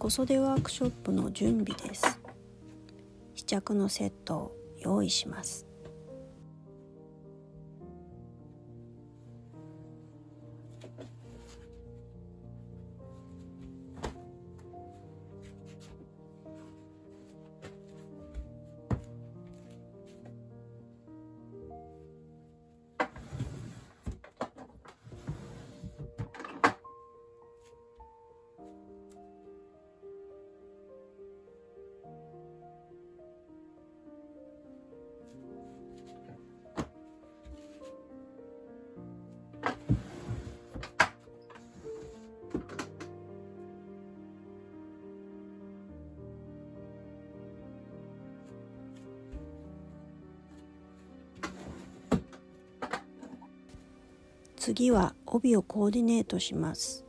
子袖ワークショップの準備です。試着のセットを用意します。次は帯をコーディネートします。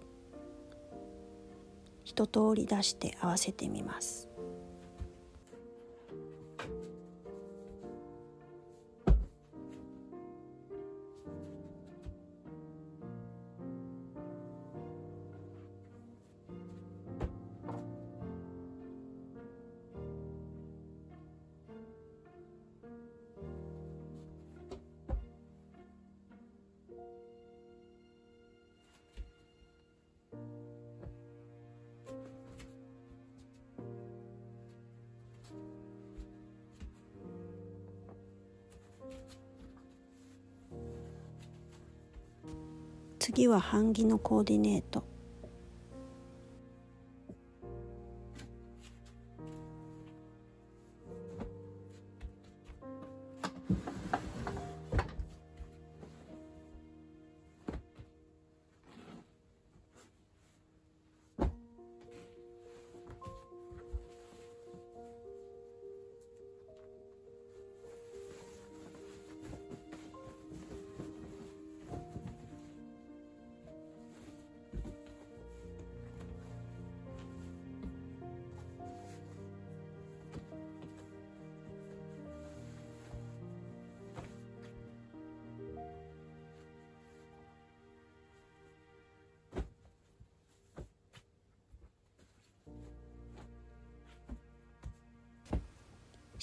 一通り出して合わせてみます。次は版木のコーディネート。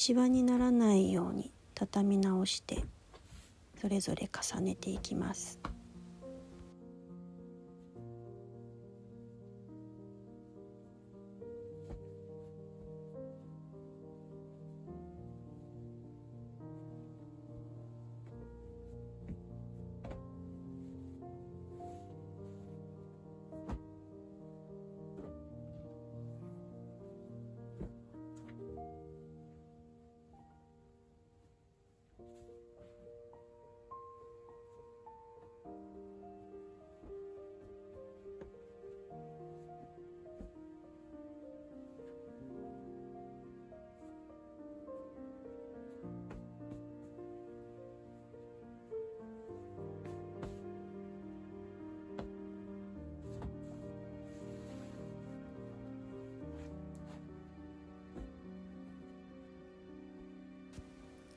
シワにならないように畳み直してそれぞれ重ねていきます。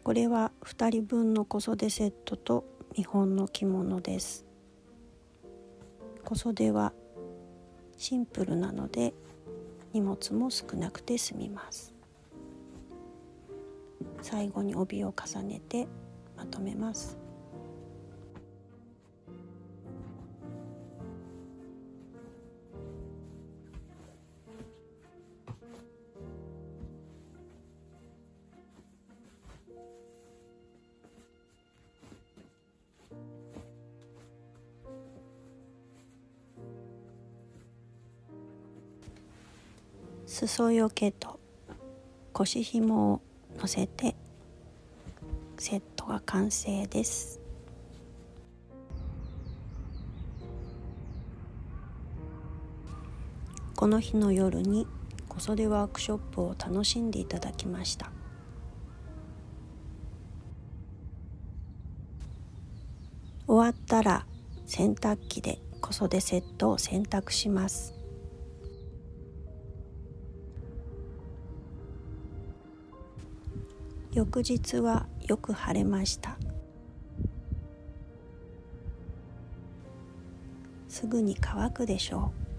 これは2人分の小袖セットと見本の着物です。小袖はシンプルなので荷物も少なくて済みます。最後に帯を重ねてまとめます。裾よけと腰紐を乗せてセットが完成です。この日の夜に子育てワークショップを楽しんでいただきました。終わったら洗濯機で子育てセットを洗濯します。翌日はよく晴れました。すぐに乾くでしょう。